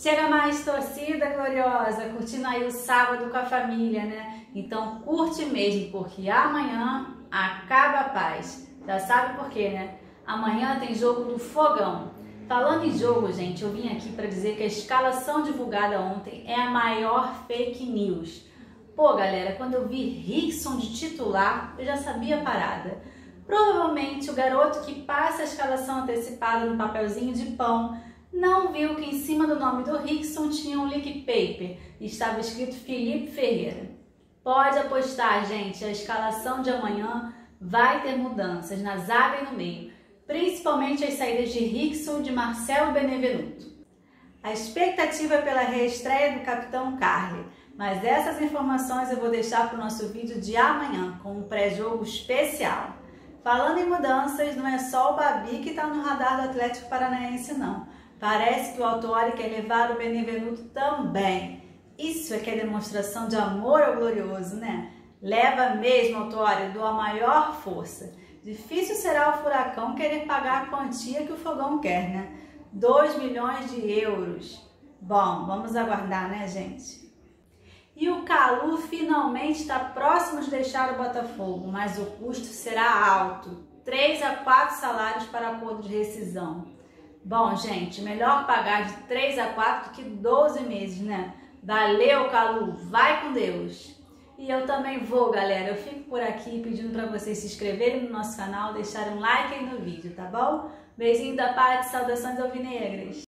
Chega mais torcida gloriosa, curtindo aí o sábado com a família, né? Então curte mesmo, porque amanhã acaba a paz. Já sabe por quê, né? Amanhã tem jogo do fogão. Falando em jogo, gente, eu vim aqui para dizer que a escalação divulgada ontem é a maior fake news. Pô, galera, quando eu vi Rickson de titular, eu já sabia a parada. Provavelmente o garoto que passa a escalação antecipada no papelzinho de pão não viu que em cima do nome do Rickson tinha um leak paper e estava escrito Felipe Ferreira. Pode apostar, gente, a escalação de amanhã vai ter mudanças na zaga e no meio, principalmente as saídas de Rickson de Marcelo Benevenuto. A expectativa é pela reestreia do capitão Carly, mas essas informações eu vou deixar para o nosso vídeo de amanhã, com um pré-jogo especial. Falando em mudanças, não é só o Babi que está no radar do Atlético Paranaense, não. Parece que o Autuori quer levar o Benevenuto também. Isso é que é demonstração de amor ao glorioso, né? Leva mesmo, Autuori, do a maior força. Difícil será o furacão querer pagar a quantia que o fogão quer, né? 2 milhões de euros. Bom, vamos aguardar, né, gente? E o Calu finalmente está próximo de deixar o Botafogo, mas o custo será alto. 3 a 4 salários para acordo de rescisão. Bom, gente, melhor pagar de 3 a 4 do que 12 meses, né? Valeu, Calu, vai com Deus! E eu também vou, galera. Eu fico por aqui pedindo para vocês se inscreverem no nosso canal, deixarem um like aí no vídeo, tá bom? Beijinho da paz, saudações alvinegras!